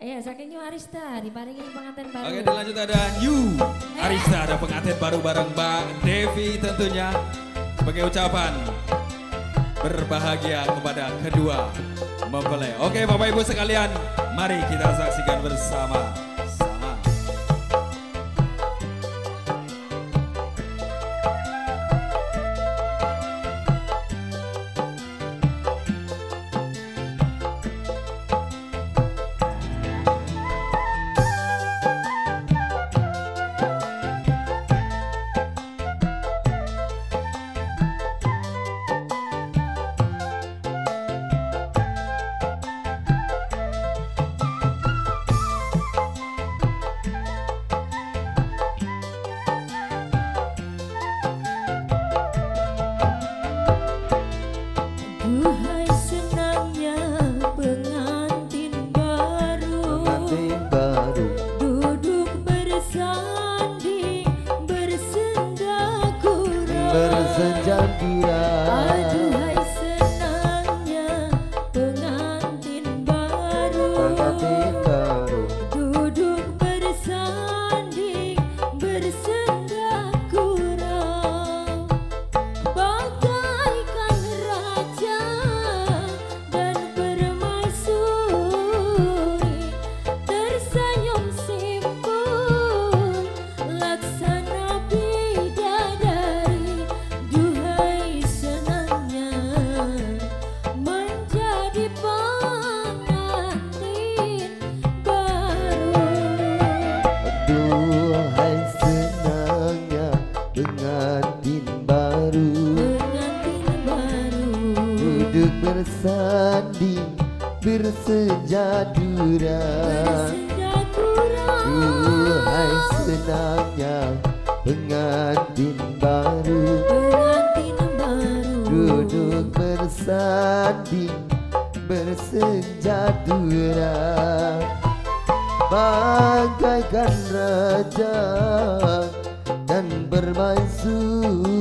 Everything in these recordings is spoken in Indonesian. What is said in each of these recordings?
Iya, saking New Arista diparingi pengantin baru. Oke dilanjut ada New Arista ada pengantin baru bareng Mbak Devi tentunya sebagai ucapan berbahagia kepada kedua mempelai. Oke Bapak Ibu sekalian, mari kita saksikan bersama. janjian bersanding bersejadura Duhai senangnya pengantin baru. Pengantin baru. Duduk bersanding bersejadura Bagaikan raja dan bermaisuri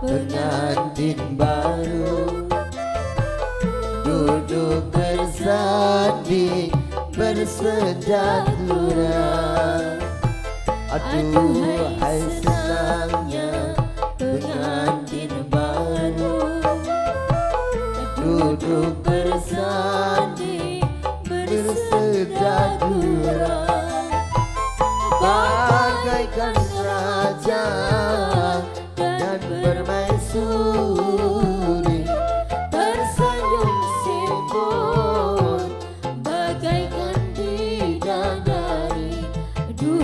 pengantin baru. Duduk bersanding bersejadura Aduhai senangnya pengantin baru. Duduk bersanding bersejadura Bagaikan raja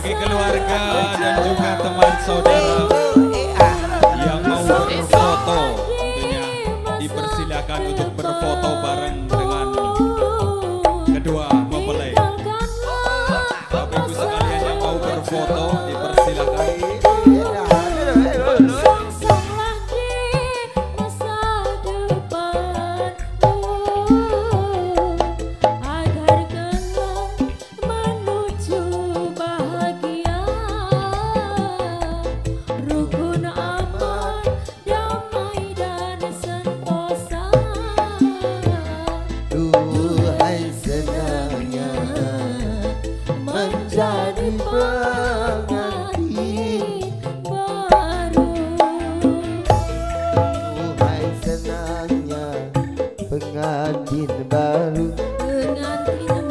bagi keluarga dan juga teman saudara yang mau berfoto tentunya dipersilakan untuk berfoto bareng. pengantin baru pengantin